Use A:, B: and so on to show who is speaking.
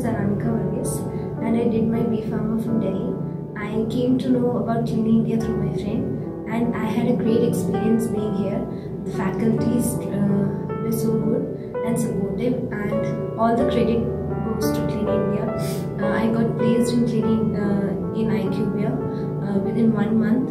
A: is Anamika Varghese and I did my B Pharma from Delhi. I came to know about Clini India through my friend and I had a great experience being here. The faculties uh, were so good and supportive and all the credit goes to Clini India. Uh, I got placed in Clini uh, in IQVIA uh, within one month